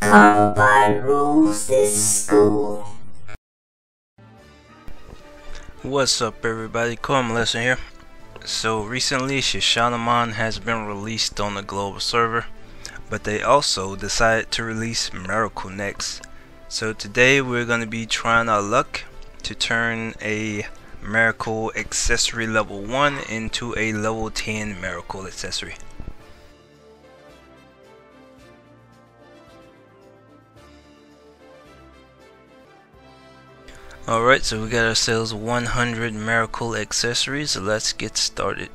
Combine rules this school. What's up everybody, Karma Lesson here. So recently Shishonamon has been released on the global server, but they also decided to release Miracle Neck. So today we're going to be trying our luck to turn a Miracle accessory level 1 into a level 10 Miracle accessory. Alright, so we got ourselves 100 Miracle accessories, so let's get started.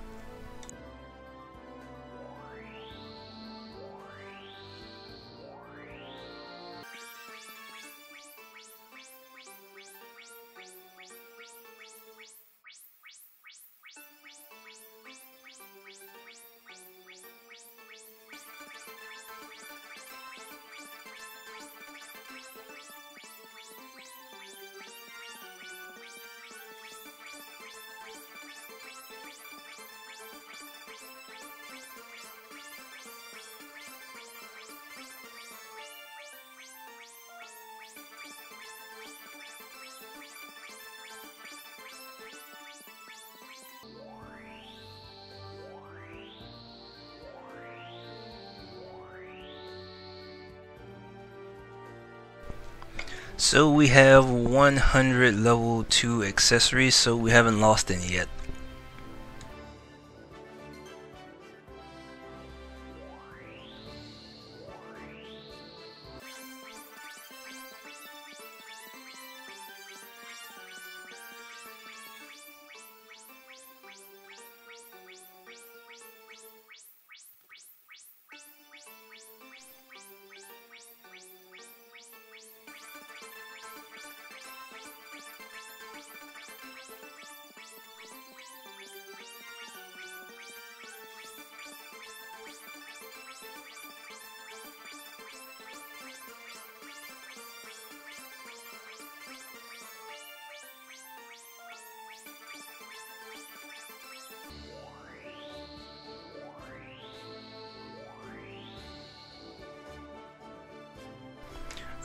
So we have 100 level 2 accessories, so we haven't lost any yet.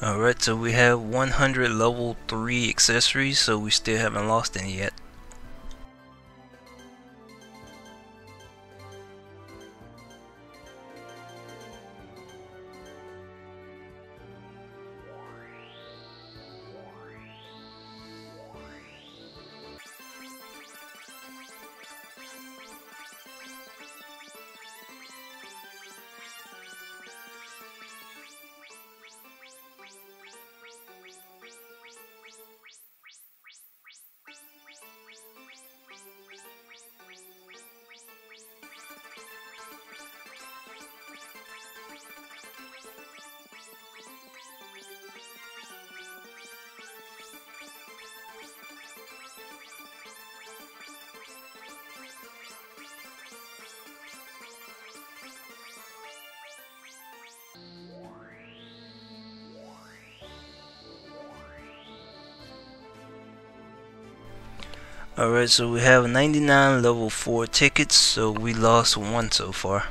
Alright, so we have 100 level 3 accessories, so we still haven't lost any yet. Alright, so we have 99 level 4 tickets, so we lost one so far.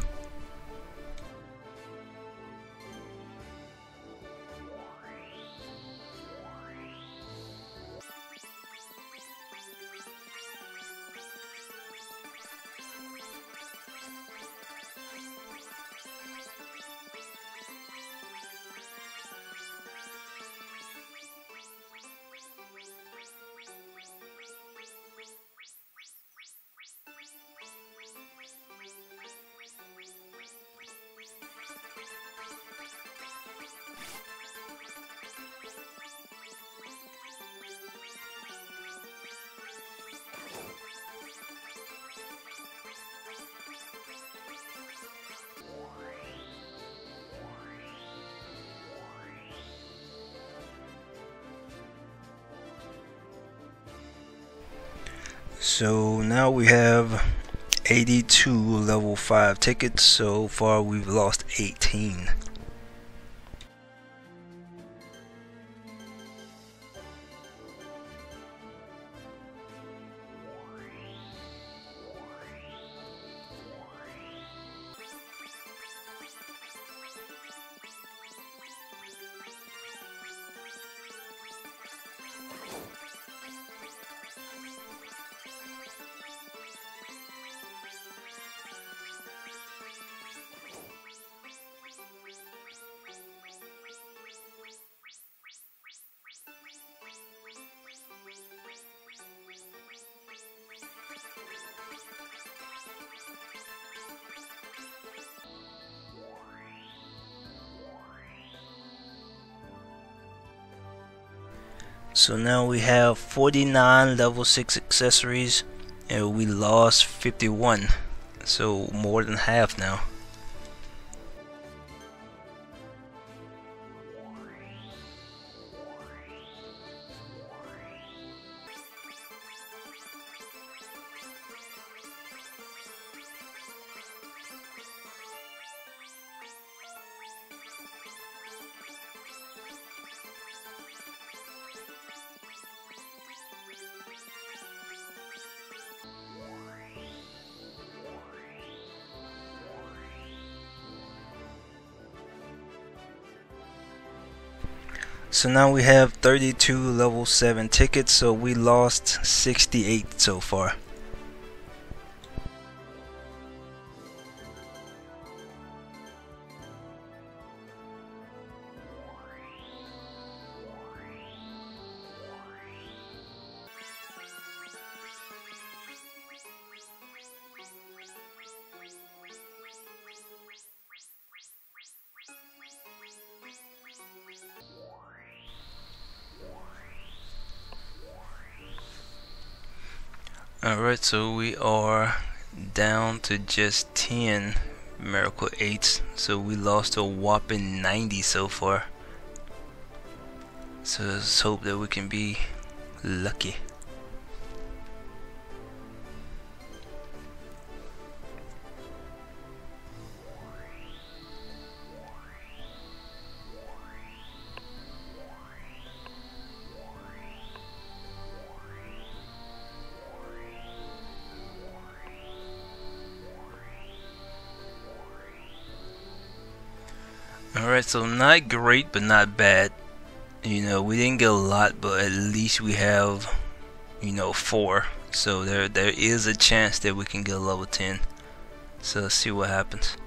So now we have 82 level 5 tickets. So far we've lost 18. So now we have 49 level 6 accessories and we lost 51. So more than half now. So now we have 32 level 7 tickets, so we lost 68 so far. Alright, so we are down to just 10 Miracle 8s. So we lost a whopping 90 so far. So let's hope that we can be lucky. Alright, so not great, but not bad. You know, we didn't get a lot, but at least we have, you know, four. So there, there is a chance that we can get a level 10. So let's see what happens.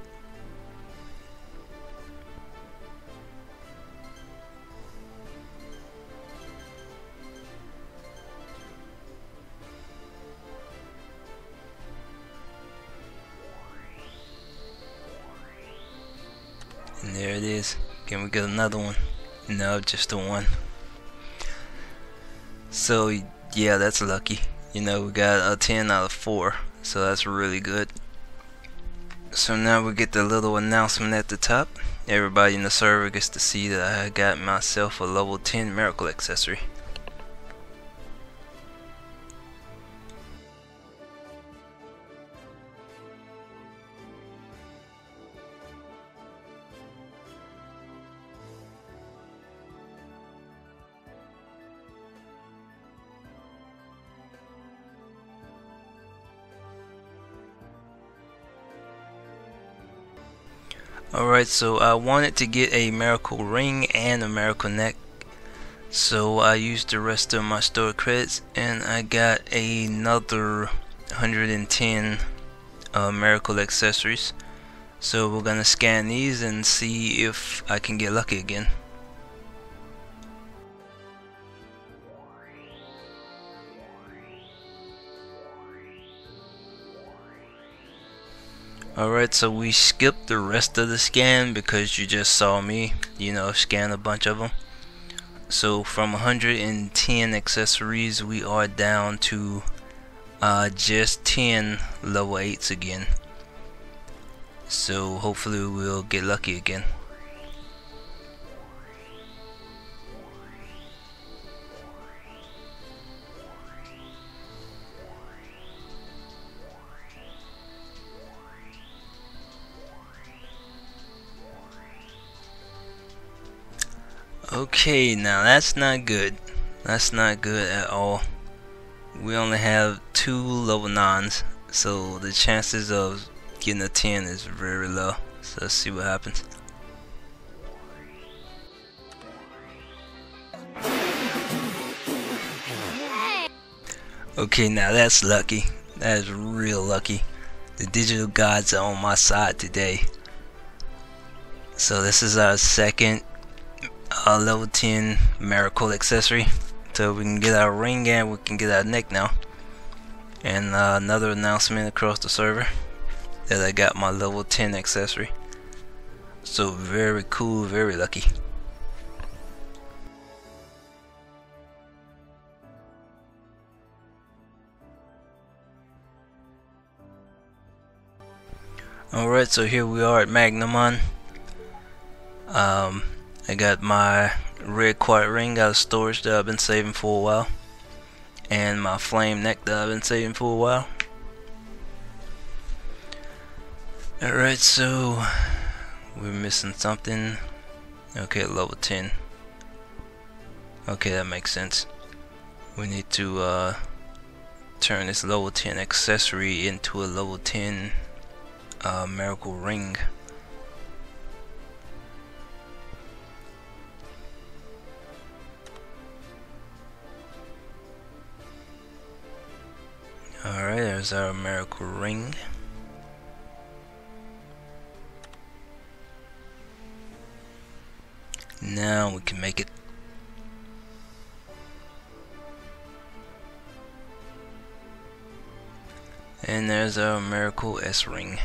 And there it is. Can we get another one? No, just the one. So, yeah, that's lucky. You know, we got a 10 out of 4. So that's really good. So now we get the little announcement at the top. Everybody in the server gets to see that I got myself a level 10 miracle accessory. Alright, so I wanted to get a miracle ring and a miracle neck. So I used the rest of my store credits and I got another 110 uh, miracle accessories. So we're gonna scan these and see if I can get lucky again. Alright, so we skipped the rest of the scan because you just saw me, you know, scan a bunch of them. So from 110 accessories, we are down to uh, just 10 level 8s again. So hopefully we'll get lucky again. Okay, now that's not good. That's not good at all. We only have two level 9s, so the chances of getting a 10 is very low. So let's see what happens. Okay, now that's lucky. That is real lucky. The digital gods are on my side today. So this is our second a level 10 miracle accessory. So we can get our ring and we can get our neck now. And uh, another announcement across the server that I got my level 10 accessory. So very cool very lucky. Alright so here we are at Magnamon um, I got my red quiet ring out of storage that I've been saving for a while. And my flame neck that I've been saving for a while. Alright, so we're missing something. Okay, level 10. Okay, that makes sense. We need to uh, turn this level 10 accessory into a level 10 uh, miracle ring. Alright, there's our miracle ring. Now we can make it And there's our miracle S ring.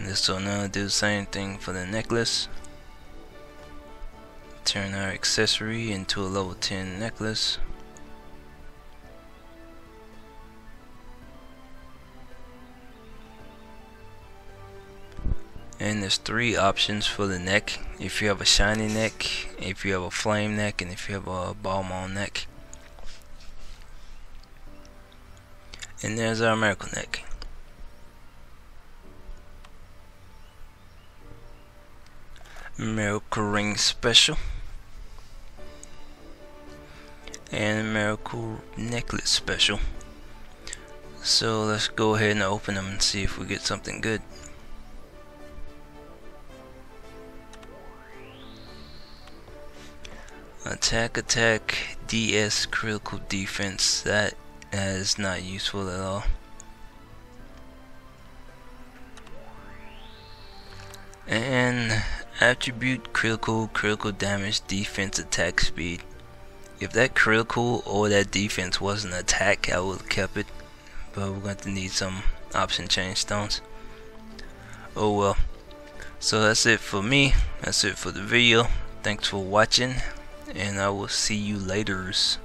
This will now do the same thing for the necklace. Turn our accessory into a level 10 necklace. There's three options for the neck. If you have a shiny neck if you have a flame neck and if you have a Balmond neck. And there's our miracle neck. Miracle ring special. And miracle necklace special. So let's go ahead and open them and see if we get something good Attack, attack, DS, critical defense. That is not useful at all. And attribute critical, critical damage, defense, attack speed. If that critical or that defense wasn't attack, I would have kept it. But we're going to need some option change stones. Oh well. So that's it for me. That's it for the video. Thanks for watching and I will see you laters.